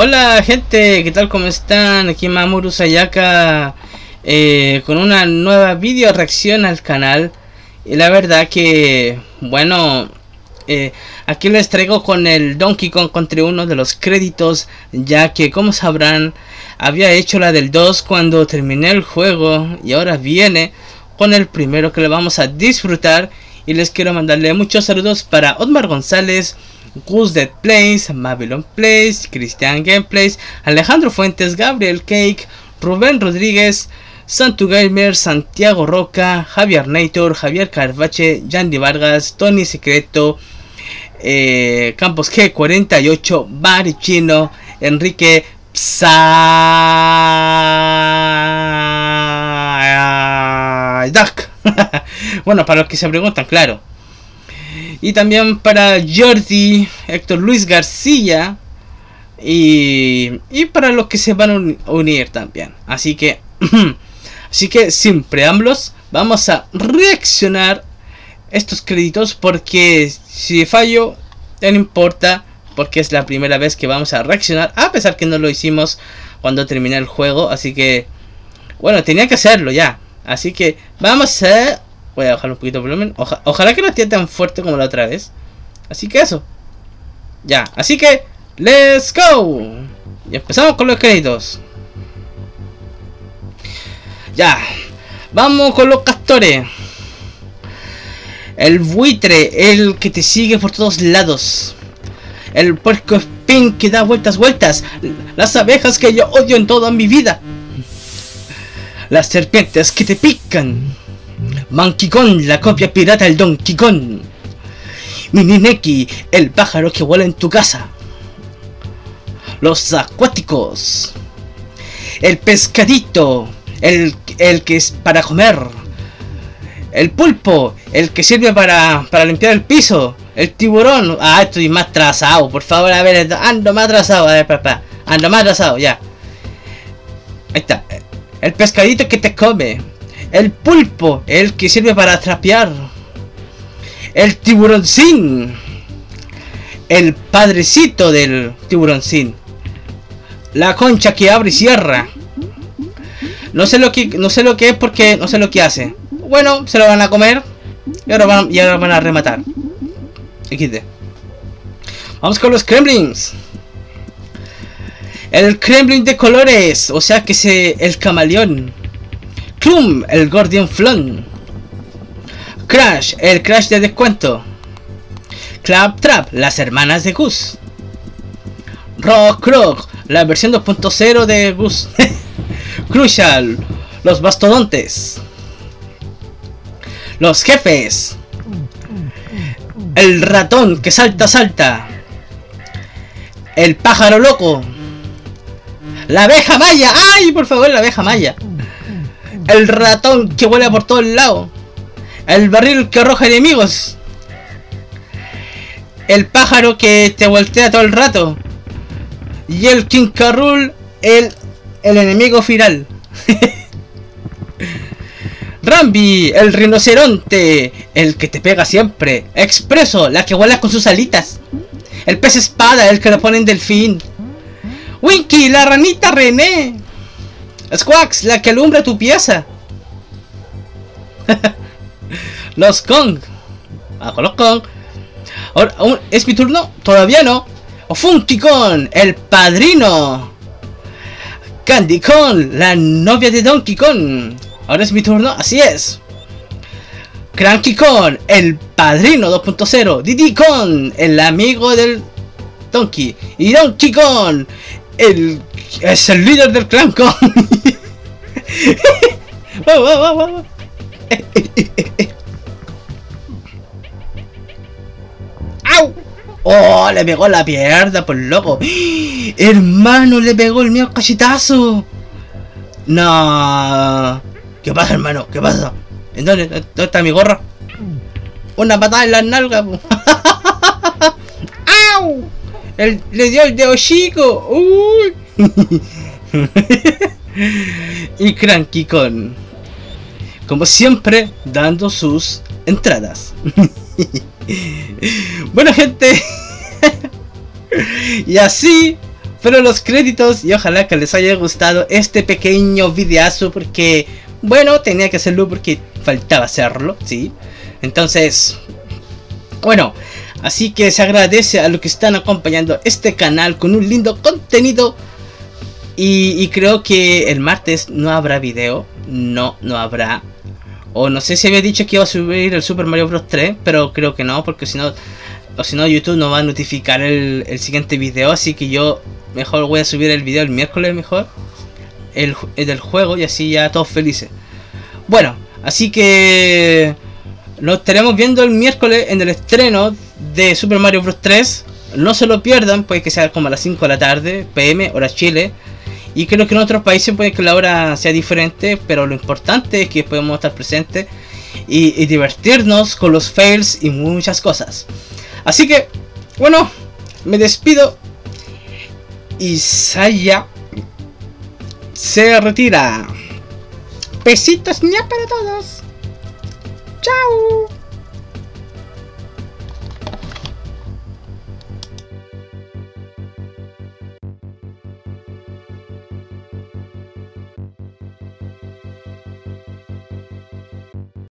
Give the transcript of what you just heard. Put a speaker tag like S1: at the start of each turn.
S1: Hola gente, ¿qué tal? ¿Cómo están? Aquí Mamoru Sayaka eh, con una nueva video reacción al canal. Y la verdad que, bueno, eh, aquí les traigo con el Donkey Kong contra uno de los créditos, ya que como sabrán, había hecho la del 2 cuando terminé el juego y ahora viene con el primero que le vamos a disfrutar. Y les quiero mandarle muchos saludos para Otmar González, Gus Dead Plays, Babylon Plays, Cristian Gameplays, Alejandro Fuentes, Gabriel Cake, Rubén Rodríguez, Santu Gamer, Santiago Roca, Javier Nator, Javier Carvache, Yandy Vargas, Tony Secreto, eh, Campos G48, Bari Chino, Enrique Duck. bueno, para los que se preguntan, claro. Y también para Jordi, Héctor Luis García. Y, y para los que se van a unir también. Así que, así que sin preámbulos, vamos a reaccionar estos créditos. Porque si fallo, no importa. Porque es la primera vez que vamos a reaccionar. A pesar que no lo hicimos cuando terminé el juego. Así que, bueno, tenía que hacerlo ya. Así que vamos a Voy a bajar un poquito el volumen. ojalá que no esté tan fuerte como la otra vez. Así que eso. Ya, así que, ¡let's go! Y empezamos con los créditos. Ya, vamos con los castores. El buitre, el que te sigue por todos lados. El puerco spin que da vueltas, vueltas. Las abejas que yo odio en toda mi vida. Las serpientes que te pican Monkey Kong, la copia pirata del Donkey Kong. Minineki, el pájaro que vuela en tu casa. Los acuáticos. El pescadito, el, el que es para comer. El pulpo, el que sirve para, para limpiar el piso. El tiburón. Ah, estoy más atrasado. Por favor, a ver, ando más atrasado. A ver, papá. Ando más atrasado, ya. Ahí está. El pescadito que te come. El pulpo, el que sirve para trapear. El tiburoncín. El padrecito del tiburoncín. La concha que abre y cierra. No sé lo que no sé lo que es porque no sé lo que hace. Bueno, se lo van a comer y ahora van, y ahora van a rematar. XD. Vamos con los Kremlins. El Kremlin de colores, o sea que se el camaleón. Clum, el Gordion Flon. Crash, el Crash de descuento. Clap Trap, las hermanas de Gus. Rock Rock, la versión 2.0 de Gus. Crucial, los mastodontes. Los jefes. El ratón que salta, salta. El pájaro loco. La abeja maya. ¡Ay, por favor, la abeja maya! El ratón que vuela por todos lados. El barril que arroja enemigos. El pájaro que te voltea todo el rato. Y el King Carrul, el, el enemigo final. Rambi, el rinoceronte, el que te pega siempre. Expreso, la que vuela con sus alitas. El pez espada, el que lo pone en delfín. Winky, la ranita René. Squax, la que alumbra tu pieza. los Kong. Bajo los Kong. Ahora, ¿Es mi turno? Todavía no. Funky Kong, el padrino. Candy Kong, la novia de Donkey Kong. Ahora es mi turno, así es. Cranky Kong, el padrino 2.0. Diddy Kong, el amigo del Donkey. Y Donkey Kong, el es el líder del clan Kong. ¡Au! ¡Oh! Le pegó la pierna, por loco. Hermano, le pegó el mío cachetazo. No. ¿Qué pasa, hermano? ¿Qué pasa? ¿En dónde, está mi gorra? Una patada en la nalga. ¡Au! le dio el dedo chico. ¡Uy! y Cranky con, como siempre, dando sus entradas. bueno, gente, y así Pero los créditos y ojalá que les haya gustado este pequeño videazo porque, bueno, tenía que hacerlo porque faltaba hacerlo, ¿sí? Entonces, bueno, así que se agradece a los que están acompañando este canal con un lindo contenido. Y, creo que el martes no habrá video, no, no habrá. O no sé si había dicho que iba a subir el Super Mario Bros 3, pero creo que no, porque si no, o si no YouTube no va a notificar el, el, siguiente video, así que yo mejor voy a subir el video el miércoles mejor, el, el del juego y así ya todos felices. Bueno, así que nos estaremos viendo el miércoles en el estreno de Super Mario Bros 3. No se lo pierdan, puede que sea como a las 5 de la tarde, PM, hora Chile. Y creo que en otros países puede que la hora sea diferente, pero lo importante es que podemos estar presentes y, divertirnos con los fails y muchas cosas. Así que, bueno, me despido. Y Saya se retira. Besitos ya para todos. Chao.